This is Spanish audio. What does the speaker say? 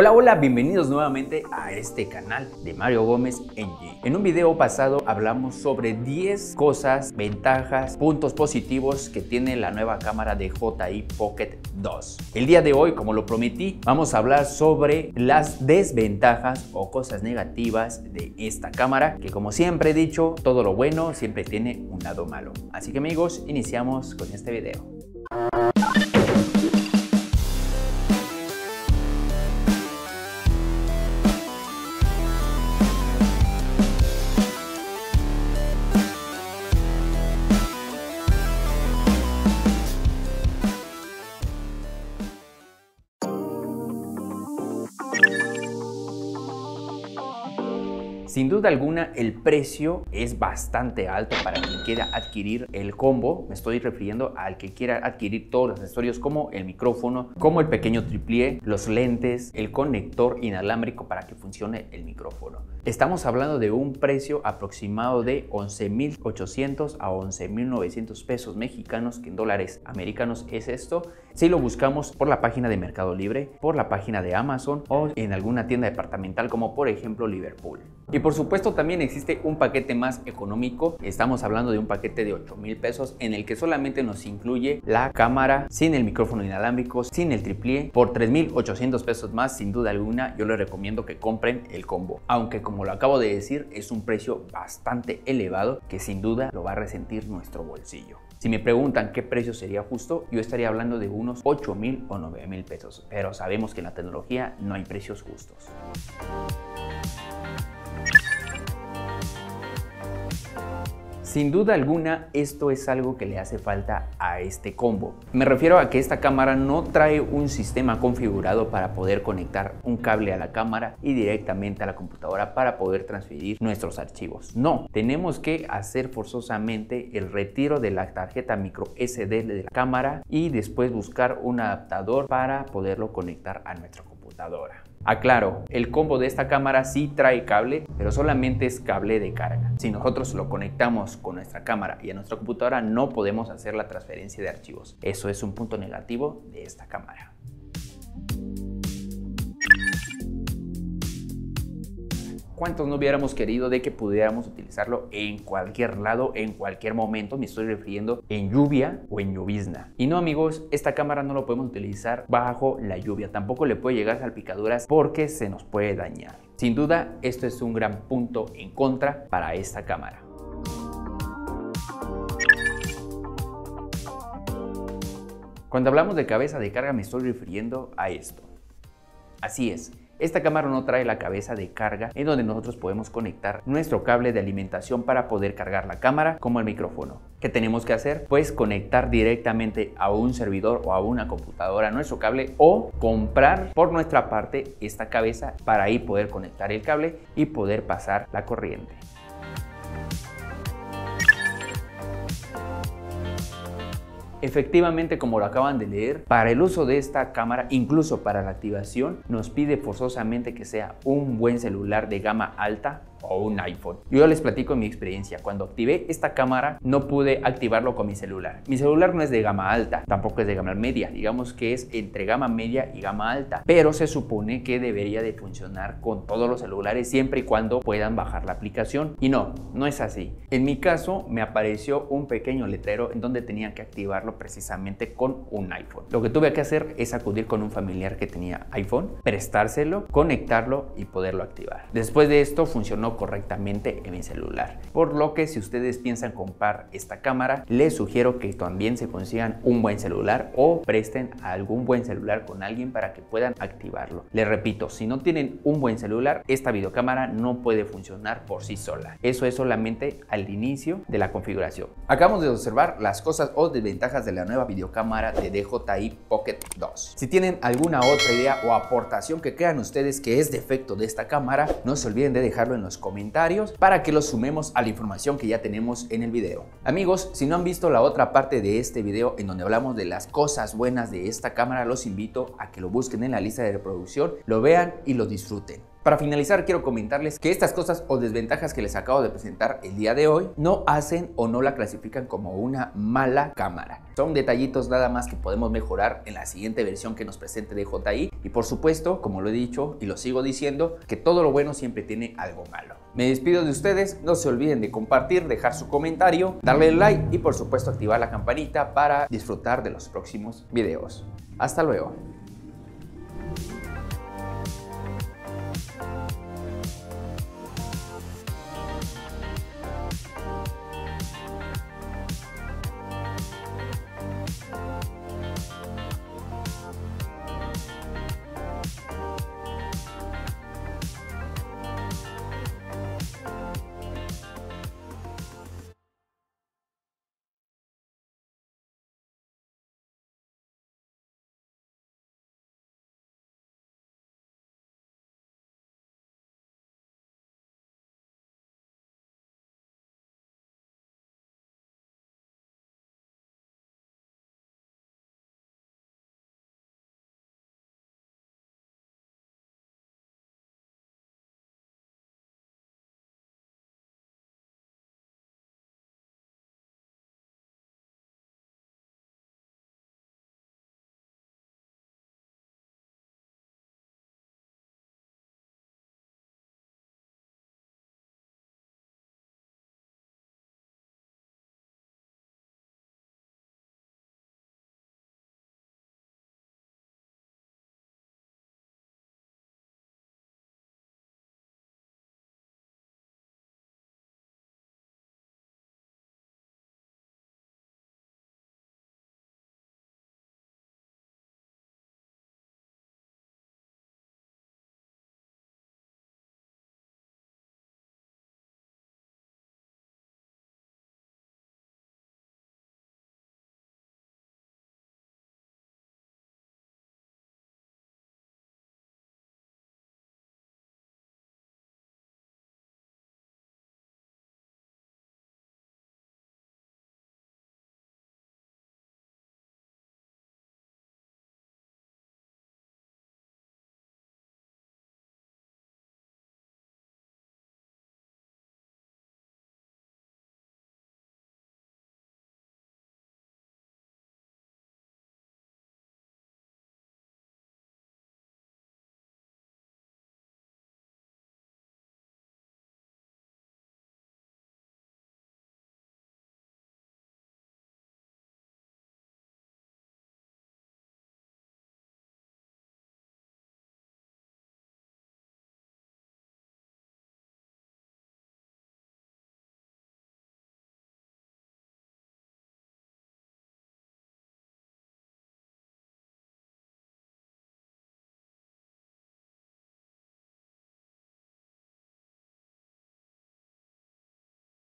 Hola, hola, bienvenidos nuevamente a este canal de Mario Gómez NG. En un video pasado hablamos sobre 10 cosas, ventajas, puntos positivos que tiene la nueva cámara de JI Pocket 2. El día de hoy, como lo prometí, vamos a hablar sobre las desventajas o cosas negativas de esta cámara, que como siempre he dicho, todo lo bueno siempre tiene un lado malo. Así que amigos, iniciamos con este video. Sin duda alguna, el precio es bastante alto para quien quiera adquirir el combo. Me estoy refiriendo al que quiera adquirir todos los accesorios como el micrófono, como el pequeño triplié, los lentes, el conector inalámbrico para que funcione el micrófono. Estamos hablando de un precio aproximado de 11.800 a 11.900 pesos mexicanos, que en dólares americanos es esto. Si lo buscamos por la página de Mercado Libre, por la página de Amazon o en alguna tienda departamental como por ejemplo Liverpool. Por supuesto también existe un paquete más económico. Estamos hablando de un paquete de 8 mil pesos en el que solamente nos incluye la cámara sin el micrófono inalámbrico, sin el triplié. Por 3.800 pesos más, sin duda alguna, yo les recomiendo que compren el combo. Aunque como lo acabo de decir, es un precio bastante elevado que sin duda lo va a resentir nuestro bolsillo. Si me preguntan qué precio sería justo, yo estaría hablando de unos 8 mil o 9 mil pesos. Pero sabemos que en la tecnología no hay precios justos. Sin duda alguna, esto es algo que le hace falta a este combo. Me refiero a que esta cámara no trae un sistema configurado para poder conectar un cable a la cámara y directamente a la computadora para poder transferir nuestros archivos. No, tenemos que hacer forzosamente el retiro de la tarjeta micro SD de la cámara y después buscar un adaptador para poderlo conectar a nuestra computadora. Aclaro, el combo de esta cámara sí trae cable, pero solamente es cable de carga. Si nosotros lo conectamos con nuestra cámara y a nuestra computadora, no podemos hacer la transferencia de archivos. Eso es un punto negativo de esta cámara. ¿Cuántos no hubiéramos querido de que pudiéramos utilizarlo en cualquier lado, en cualquier momento? Me estoy refiriendo en lluvia o en llovizna. Y no amigos, esta cámara no lo podemos utilizar bajo la lluvia. Tampoco le puede llegar salpicaduras porque se nos puede dañar. Sin duda, esto es un gran punto en contra para esta cámara. Cuando hablamos de cabeza de carga me estoy refiriendo a esto. Así es, esta cámara no trae la cabeza de carga en donde nosotros podemos conectar nuestro cable de alimentación para poder cargar la cámara como el micrófono. ¿Qué tenemos que hacer? Pues conectar directamente a un servidor o a una computadora nuestro cable o comprar por nuestra parte esta cabeza para ahí poder conectar el cable y poder pasar la corriente. Efectivamente, como lo acaban de leer, para el uso de esta cámara, incluso para la activación, nos pide forzosamente que sea un buen celular de gama alta o un iPhone. Yo les platico mi experiencia. Cuando activé esta cámara no pude activarlo con mi celular. Mi celular no es de gama alta, tampoco es de gama media. Digamos que es entre gama media y gama alta. Pero se supone que debería de funcionar con todos los celulares siempre y cuando puedan bajar la aplicación. Y no, no es así. En mi caso me apareció un pequeño letrero en donde tenía que activarlo precisamente con un iPhone. Lo que tuve que hacer es acudir con un familiar que tenía iPhone, prestárselo, conectarlo y poderlo activar. Después de esto funcionó correctamente en mi celular. Por lo que si ustedes piensan comprar esta cámara, les sugiero que también se consigan un buen celular o presten algún buen celular con alguien para que puedan activarlo. Les repito, si no tienen un buen celular, esta videocámara no puede funcionar por sí sola. Eso es solamente al inicio de la configuración. Acabamos de observar las cosas o desventajas de la nueva videocámara de DJI Pocket 2. Si tienen alguna otra idea o aportación que crean ustedes que es defecto de esta cámara, no se olviden de dejarlo en los comentarios para que los sumemos a la información que ya tenemos en el video. Amigos, si no han visto la otra parte de este video en donde hablamos de las cosas buenas de esta cámara, los invito a que lo busquen en la lista de reproducción, lo vean y lo disfruten. Para finalizar, quiero comentarles que estas cosas o desventajas que les acabo de presentar el día de hoy no hacen o no la clasifican como una mala cámara. Son detallitos nada más que podemos mejorar en la siguiente versión que nos presente DJI y por supuesto, como lo he dicho y lo sigo diciendo, que todo lo bueno siempre tiene algo malo. Me despido de ustedes, no se olviden de compartir, dejar su comentario, darle like y por supuesto activar la campanita para disfrutar de los próximos videos. Hasta luego.